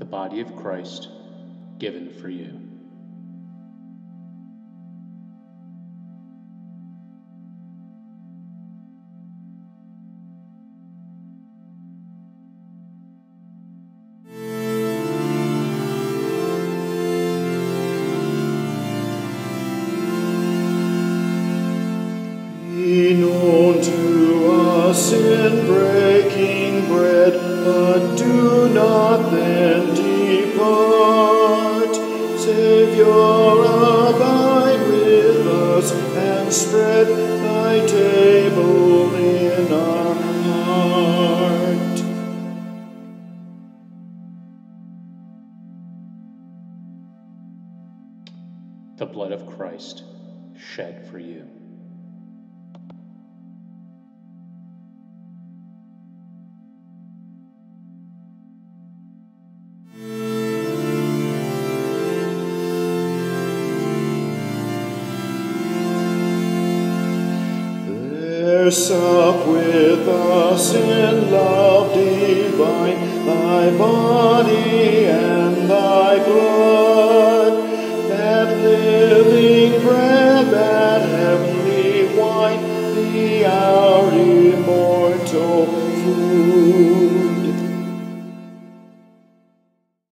the body of Christ given for you. Be known to us in breaking bread, but do not then The blood of Christ shed for you. Sup with us in love divine, thy body and.